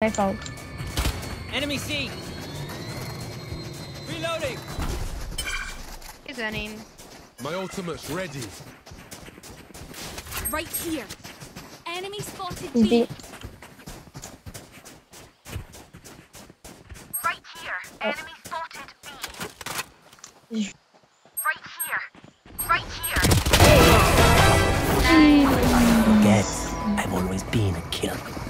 My fault. Enemy C. Reloading. He's running. My ultimate's ready. Right here. Enemy spotted B. B. Right here. Enemy spotted B. Right here. Right here. Yes, I've always been a killer.